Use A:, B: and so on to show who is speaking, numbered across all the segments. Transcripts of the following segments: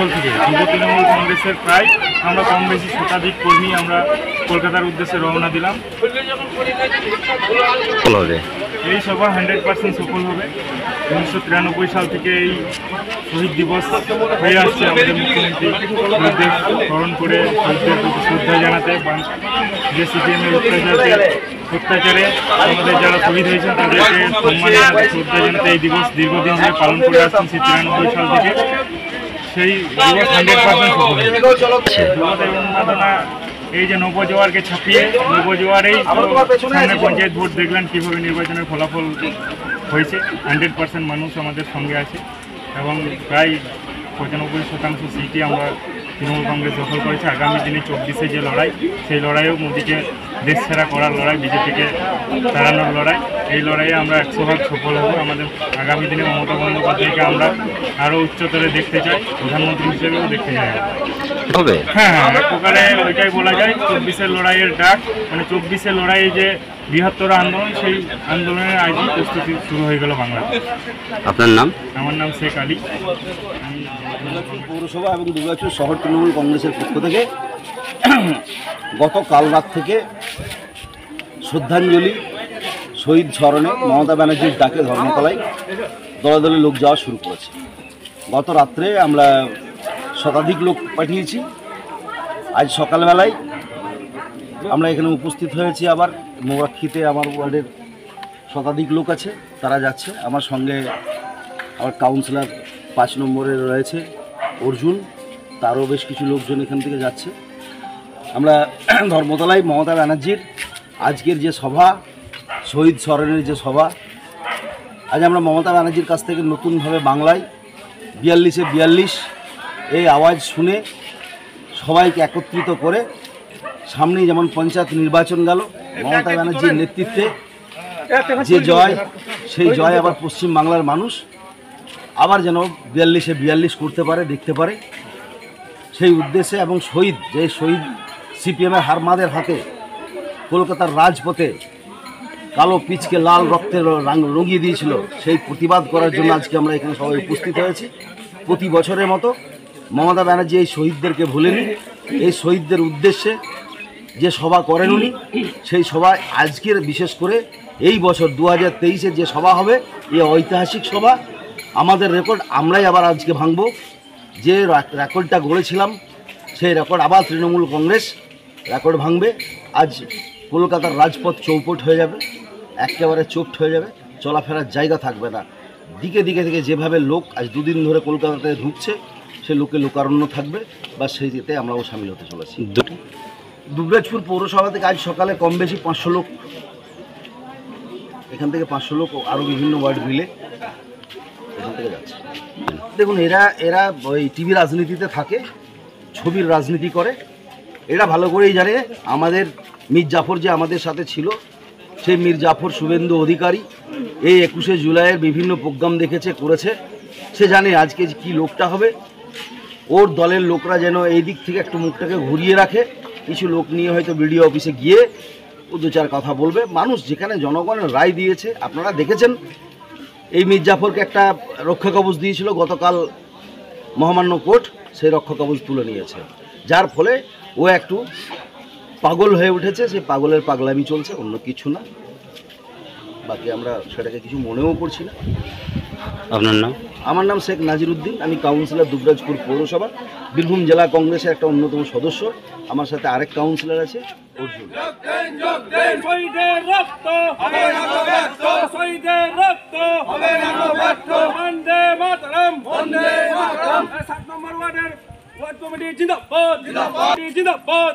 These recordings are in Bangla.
A: অঞ্চল থেকে। যুব তৃণমূল কংগ্রেসের প্রায় আমরা কম বেশি শতাধিক কর্মী আমরা কলকাতার উদ্দেশ্যে রওনা দিলাম। এই সভা হান্ড্রেড পার্সেন্ট সফল হবে। উনিশশো তিরানব্বই সাল থেকে এই শহীদ দিবস হয়ে আসছে আমাদের মুখ্যমন্ত্রী শহীদদের স্মরণ করে শহীদদের প্রতি শ্রদ্ধা জানাতে। যে সিপিএমের অত্যাচারে অত্যাচারে আমাদের যারা শহীদ হয়েছেন তাদেরকে সম্মান জানাতে শ্রদ্ধা জানাতে এই দিবস দীর্ঘদিন ধরে পালন করে আসছেন সেই তিরানব্বই সাল থেকে। সেই হান্ড্রেড পার্সেন্ট এই যে নবজোয়ারকে ছাপিয়ে নবজোয়ারেই সামনে পঞ্চায়েত ভোট দেখলেন কীভাবে নির্বাচনের ফলাফল হয়েছে। হান্ড্রেড পার্সেন্ট মানুষ আমাদের সঙ্গে আছে এবং প্রায় পঁচানব্বই শতাংশ সিটি আমরা তৃণমূল কংগ্রেস দখল করেছে। আগামী দিনে চব্বিশে যে লড়াই সেই লড়াইও মোদীকে দেশ সেরা করার লড়াই বিজেপিকে তাড়ানোর লড়াই। এই লড়াইয়ে আমরা একশো ভাগ সফল হব। আমাদের আগামী দিনে মমতা বন্দ্যোপাধ্যায়কে আমরা আরও উচ্চতরে দেখতে চাই প্রধানমন্ত্রী হিসেবেও দেখতে চাই। হ্যাঁ হ্যাঁ এক প্রকারে ওইটাই বলা যায় চব্বিশের লড়াইয়ের ডাক। মানে চব্বিশের লড়াইয়ে যে বৃহত্তর আন্দোলন সেই আন্দোলনের আজই প্রস্তুতি শুরু হয়ে গেল বাংলাদেশ
B: আপনার নাম?
A: আমার নাম শেখ আলী। আমি
C: পৌরসভা এবং দুর্গাচুর শহর তৃণমূল কংগ্রেসের পক্ষ থেকে গত কাল রাত থেকে শ্রদ্ধাঞ্জলি শহীদ স্মরণে মমতা ব্যানার্জির ডাকে ধর্মতলায় দলে দলে লোক যাওয়া শুরু করেছে। গত রাত্রে আমরা শতাধিক লোক পাঠিয়েছি। আজ সকালবেলায় আমরা এখানে উপস্থিত হয়েছি আবার। মোরাক্ষিতে আমার ওয়ার্ডের শতাধিক লোক আছে, তারা যাচ্ছে। আমার সঙ্গে আমার কাউন্সিলর পাঁচ নম্বরে রয়েছে অর্জুন, তারও বেশ কিছু লোকজন এখান থেকে যাচ্ছে। আমরা ধর্মতলায় মমতা ব্যানার্জির আজকের যে সভা, শহীদ স্মরণের যে সভা, আজ আমরা মমতা ব্যানার্জির কাছ থেকে নতুনভাবে বাংলায় বিয়াল্লিশে বিয়াল্লিশ এই আওয়াজ শুনে সবাইকে একত্রিত করে সামনেই যেমন পঞ্চায়েত নির্বাচন গেল, মমতা ব্যানার্জির নেতৃত্বে যে জয়, সেই জয় আবার পশ্চিম বাংলার মানুষ আবার যেন বিয়াল্লিশে বিয়াল্লিশ করতে পারে, দেখতে পারে। সেই উদ্দেশ্যে এবং শহীদ, যে শহীদ সিপিএমের হারমাদের হাতে কলকাতার রাজপথে কালো পিচকে লাল রক্তের রঙিয়ে দিয়েছিল, সেই প্রতিবাদ করার জন্য আজকে আমরা এখানে সবাই উপস্থিত হয়েছি। প্রতি বছরের মতো মমতা ব্যানার্জি এই শহীদদেরকে ভুলেনি। এই শহীদদের উদ্দেশ্যে যে সভা করেন উনি, সেই সভায় আজকের বিশেষ করে এই বছর দু হাজার যে সভা হবে, এ ঐতিহাসিক সভা। আমাদের রেকর্ড আমরাই আবার আজকে ভাঙব। যে রেকর্ডটা গড়েছিলাম, সেই রেকর্ড আবার তৃণমূল কংগ্রেস রেকর্ড ভাঙবে। আজ কলকাতার রাজপথ চৌপট হয়ে যাবে, একেবারে চোট হয়ে যাবে, চলাফেরার জায়গা থাকবে না। দিকে দিকে থেকে যেভাবে লোক আজ দুদিন ধরে কলকাতাতে ঢুকছে, সে লোকে লোকারণ্য থাকবে, বা সেইতে আমরাও সামিল হতে চলেছি। দুবরাজপুর পৌরসভা থেকে আজ সকালে কম বেশি পাঁচশো লোক, এখান থেকে পাঁচশো লোক আরও বিভিন্ন ওয়ার্ড মিলে এখান থেকে যাচ্ছে। দেখুন, এরা এরা ওই টিভি রাজনীতিতে থাকে, ছবির রাজনীতি করে। এরা ভালো করেই জানে, আমাদের মীর জাফর যে আমাদের সাথে ছিল, সেই মীর জাফর শুভেন্দু অধিকারী, এই একুশে জুলাইয়ের বিভিন্ন প্রোগ্রাম দেখেছে, করেছে। সে জানে আজকে কী লোকটা হবে। ওর দলের লোকরা যেন এই দিক থেকে একটু মুখটাকে ঘুরিয়ে রাখে। কিছু লোক নিয়ে হয়তো বিডিও অফিসে গিয়ে দু চার কথা বলবে। মানুষ যেখানে জনগণের রায় দিয়েছে, আপনারা দেখেছেন, এই মির্জাফরকে একটা রক্ষা কবচ দিয়েছিল, গতকাল মহামান্য কোর্ট সেই রক্ষা কবচ তুলে নিয়েছে। যার ফলে ও একটু পাগল হয়ে উঠেছে, সেই পাগলের পাগলামি চলছে, অন্য কিছু না। বাকি আমরা সেটাকে কিছু মনেও করছি না।
B: আপনার নাম?
C: আমার নাম শেখ নাজিরুদ্দিন আমি কাউন্সিলর দুবরাজপুর পৌরসভা বীরভূম জেলা কংগ্রেসের একটা অন্যতম সদস্য। আমার সাথে আরেক কাউন্সিলর আছে অর্জুন।
D: সাত নম্বর ওয়ার্ডের ওয়ার্ড কমিটি জিন্দাবাদ।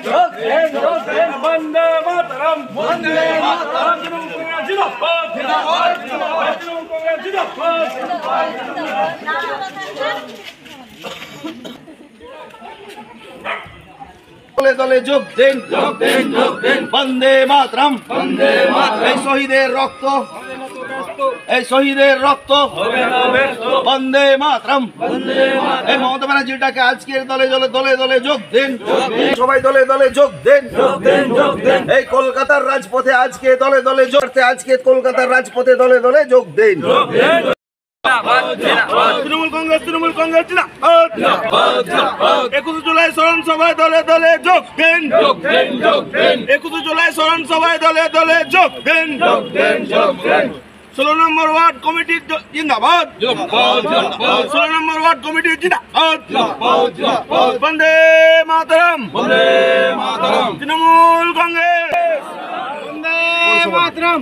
D: মাতরম বন্দে মাতরম তৃণমূল কংগ্রেস জিন্দাবাদ জিন্দাবাদ জিন্দাবাদ তৃণমূল কংগ্রেস জিন্দাবাদ
C: দলে দলে যোগ দেন। যোগ দেন যোগ দেন। বন্দে মাতরম। বন্দে মাতরম। এই শহীদের রক্ত। এই শহীদের রক্ত। বন্দে মাতরম। এই মমতা ব্যানার্জিটাকে আজকের দলে দলে দলে দলে যোগ দেন। সবাই দলে দলে যোগ দেন। এই কলকাতার রাজপথে আজকে দলে দলে করতে আজকে কলকাতার রাজপথে দলে দলে যোগ দেন।
E: তৃণমূল কংগ্রেস তৃণমূল কংগ্রেস একুশে জুলাই স্মরণ সভায় দলে দলে যোগ দেন। একুশে জুলাই স্মরণ সভায় দলে দলে যোগ দেন। ষোলো নম্বর ওয়ার্ড কমিটি জিন্দাবাদ। ষোলো নম্বর ওয়ার্ড কমিটি জিন্দাবাদ। বন্দে মাতরম। তৃণমূল কংগ্রেস। বন্দে মাতরম।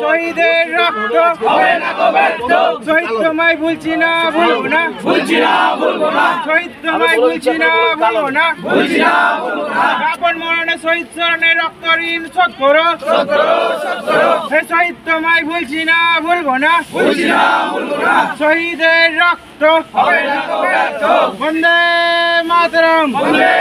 E: শহীদের রক্ত হবে না গো ব্যর্থ। শহীদ তোমায় ভুলছি না ভুলবো না। ভুলছি না ভুলবো না। শহীদ তোমায় ভুলছি না ভুলবো না। ভুলছি না ভুলবো না। কাপড় মরণে শহীদ স্মরণে রক্ত ঋণ শোধ করো। শোধ করো শোধ করো। হে শহীদ তোমায় ভুলছি না ভুলবো না। ভুলছি না ভুলবো না। শহীদের রক্ত হবে না গো ব্যর্থ। বন্দে মাতরম। বন্দে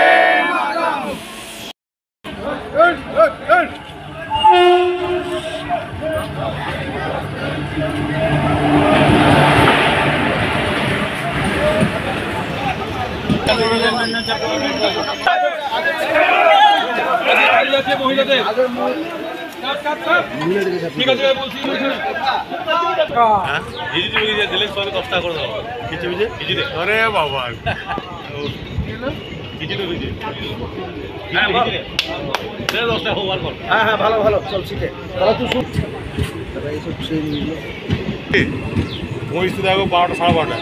F: আরে বাবা।
C: হ্যাঁ হ্যাঁ ভালো ভালো। চল শীতে তারা তো শুট
F: পরিস্থিতি দেখো বারোটা সাড়ে বারোটা